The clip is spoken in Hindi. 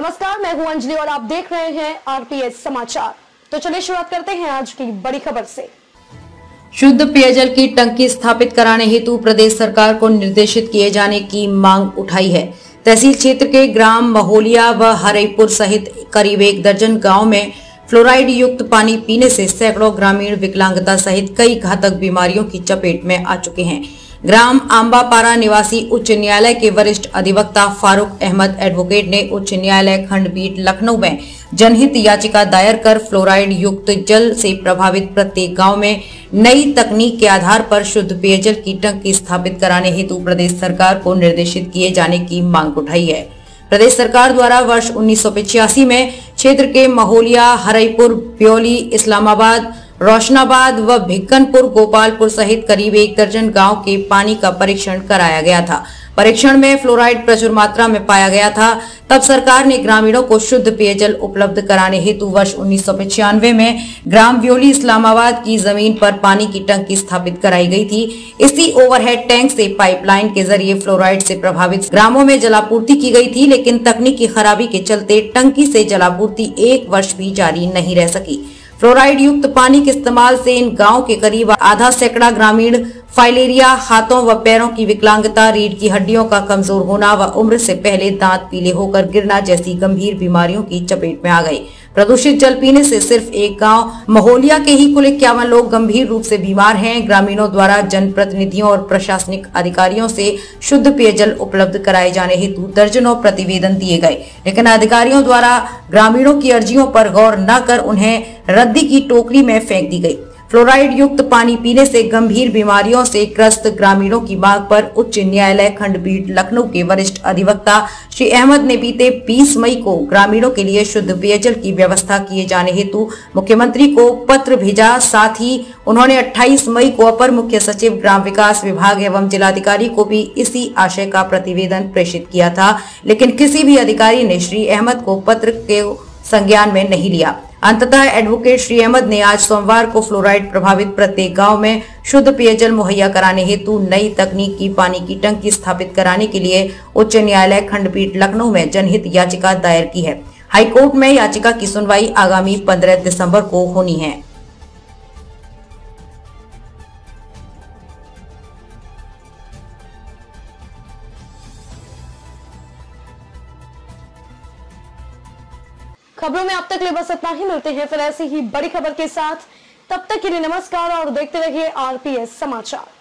नमस्कार, मैं हूँ अंजलि और आप देख रहे हैं आरपीएस समाचार। तो चलिए शुरुआत करते हैं आज की बड़ी खबर से। शुद्ध पेयजल की टंकी स्थापित कराने हेतु प्रदेश सरकार को निर्देशित किए जाने की मांग उठाई है। तहसील क्षेत्र के ग्राम महोलिया व हरिपुर सहित करीब एक दर्जन गाँव में फ्लोराइड युक्त पानी पीने से सैकड़ों ग्रामीण विकलांगता सहित कई घातक बीमारियों की चपेट में आ चुके हैं। ग्राम आम्बापारा निवासी उच्च न्यायालय के वरिष्ठ अधिवक्ता फारूक अहमद एडवोकेट ने उच्च न्यायालय खंडपीठ लखनऊ में जनहित याचिका दायर कर फ्लोराइड युक्त जल से प्रभावित प्रत्येक गाँव में नई तकनीक के आधार पर शुद्ध पेयजल की टंकी स्थापित कराने हेतु प्रदेश सरकार को निर्देशित किए जाने की मांग उठाई है। प्रदेश सरकार द्वारा वर्ष उन्नीस में क्षेत्र के महोलिया हरिपुर ब्योली, इस्लामाबाद रोशनाबाद व भिक्कनपुर, गोपालपुर सहित करीब एक दर्जन गाँव के पानी का परीक्षण कराया गया था। परीक्षण में फ्लोराइड प्रचुर मात्रा में पाया गया था। तब सरकार ने ग्रामीणों को शुद्ध पेयजल उपलब्ध कराने हेतु वर्ष उन्नीस में ग्राम व्योली इस्लामाबाद की ज़मीन पर पानी की टंकी स्थापित कराई गई थी। इसी ओवरहेड टैंक से पाइपलाइन के ज़रिए फ्लोराइड से प्रभावित ग्रामों में जलापूर्ति की गई थी, लेकिन तकनीकी खराबी के चलते टंकी से जलापूर्ति एक वर्ष भी जारी नहीं रह सकी। फ्लोराइड युक्त पानी के इस्तेमाल से इन गाँव के करीब आधा सैकड़ा ग्रामीण फाइलेरिया हाथों व पैरों की विकलांगता, रीढ़ की हड्डियों का कमज़ोर होना व उम्र से पहले दांत पीले होकर गिरना जैसी गंभीर बीमारियों की चपेट में आ गई। प्रदूषित जल पीने से सिर्फ़ एक गाँव, महोलिया के ही कुल इक्यावन लोग गंभीर रूप से बीमार हैं। ग्रामीणों द्वारा जनप्रतिनिधियों और प्रशासनिक अधिकारियों से शुद्ध पेयजल उपलब्ध कराए जाने हेतु दर्जनों प्रतिवेदन दिए गए। लेकिन अधिकारियों द्वारा ग्रामीणों की अर्जियों पर गौर न कर उन्हें रद्दी की टोकरी में फेंक दी गई। फ्लोराइड युक्त पानी पीने से गंभीर बीमारियों से ग्रस्त ग्रामीणों की मांग पर उच्च न्यायालय खंडपीठ लखनऊ के वरिष्ठ अधिवक्ता श्री अहमद ने बीते 20 मई को ग्रामीणों के लिए शुद्ध पेयजल की व्यवस्था किए जाने हेतु मुख्यमंत्री को पत्र भेजा। साथ ही उन्होंने 28 मई को अपर मुख्य सचिव ग्राम विकास विभाग एवं जिलाधिकारी को भी इसी आशय का प्रतिवेदन प्रेषित किया था, लेकिन किसी भी अधिकारी ने श्री अहमद को पत्र के संज्ञान में नहीं लिया। अंततः एडवोकेट श्री अहमद ने आज सोमवार को फ्लोराइड प्रभावित प्रत्येक गाँव में शुद्ध पेयजल मुहैया कराने हेतु नई तकनीक की पानी की टंकी स्थापित कराने के लिए उच्च न्यायालय खंडपीठ लखनऊ में जनहित याचिका दायर की है। हाईकोर्ट में याचिका की सुनवाई आगामी 15 दिसंबर को होनी है। खबरों में अब तक लिए बस इतना ही, मिलते हैं फिर ऐसी ही बड़ी खबर के साथ। तब तक के लिए नमस्कार और देखते रहिए आरपीएस समाचार।